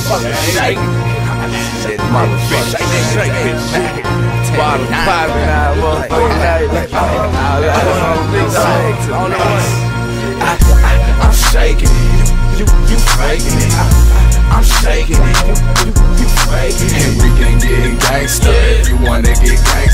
motherfucker. I'm shaking it. You, you faking it. I'm shaking it. You, you, faking it. And we can get gangsta if you wanna get gangsta.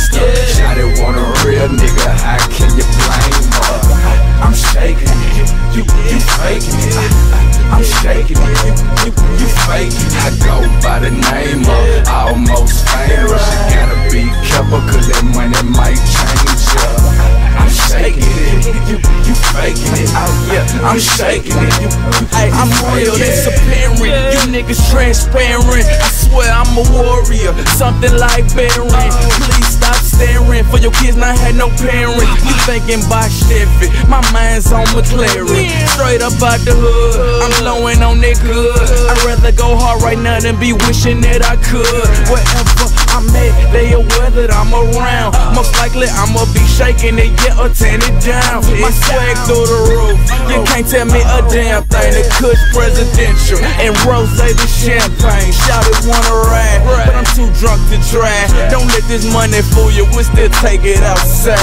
I'm shaking it. You, I'm real, it's apparent. You niggas transparent. I swear I'm a warrior, something like Baron. Please stop staring. For your kids not had no parents. You thinking by Chevy, my mind's on McLaren. Straight up out the hood, I'm blowing on that good. I'd rather go hard right now than be wishing that I could. Wherever I'm at, they aware that I'm around. Most likely I'ma be shaking it, yeah, or tearing it down. My swag through the roof. You can't tell me a damn thing. The Kush presidential and Rose the champagne. Shout it, wanna ride, but I'm too drunk to try. Don't let this money fool you. We still take it outside.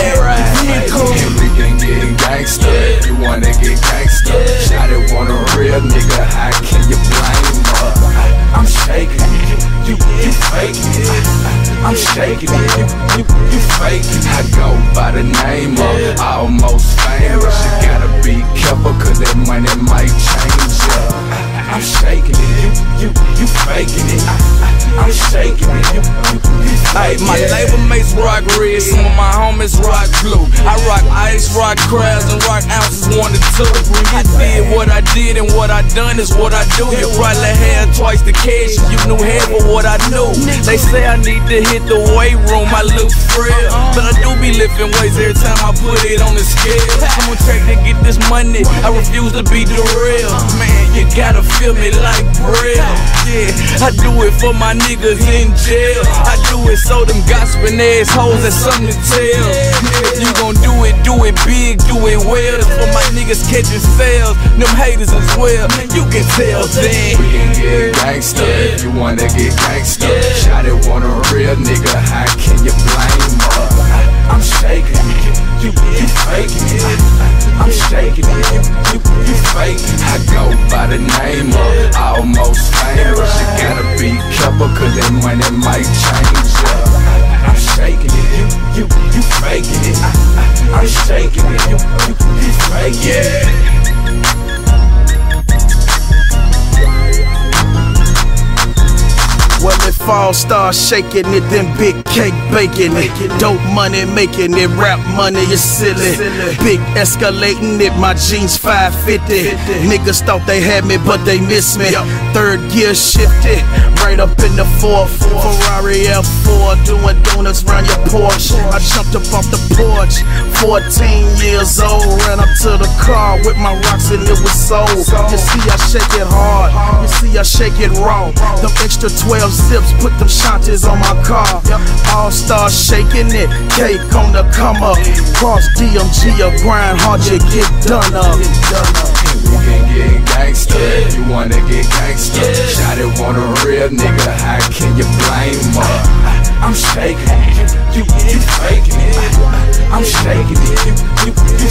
Yeah, cool. And we can get gangsta you wanna get gangster? Shot it, want a real nigga, how can you blame her? I'm shaking. You, you faking it. I'm shaking it. You, you, you faking. I go by the name of almost famous. You gotta shaking Hey, my label mates rock red, some of my homies rock blue. I rock ice, rock crowds, and rock ounces one to two. I did what I did, and what I done is what I do. You probably had twice the cash, you knew half of what I knew. They say I need to hit the weight room, I look frail. But I do be lifting weights every time I put it on the scale. I'm on track to get this money, I refuse to be derailed. Man, you gotta feel me like braille. Yeah, I do it for my niggas in jail. I do it so them gossiping ass hoes have something to tell. If you gon' do it, do it big, do it well. It's for my niggas catching sales, them haters as well. You can tell then. We can get gangsta if you wanna get gangsta. Shot it, want a real nigga, how can you blame the name of almost famous. You gotta be careful, cause that money might change ya. I'm shaking it. You, you, you faking it. I'm shaking it. You, you, you faking it. Well, if all start shaking it, then big cake baking it. Dope money making it, rap money is silly. Big escalating it, my jeans 550. Niggas thought they had me, but they missed me. Third gear shifted, right up in the fourth. Ferrari F4, doing donuts round your Porsche. I jumped up off the porch, 14 years old. Ran up to the car with my rocks and it was sold. You see, I shake it hard. You see, I shake it raw. The extra 12 zips put them shanties on my car. All stars shaking it, cake on the come up. Cross DMG or grind hard, you get done up. We can get gangsta if you wanna get gangsta. Shot it, want a real nigga, how can you blame me? I'm shaking it. You, you faking it. I'm shaking it. You, you, you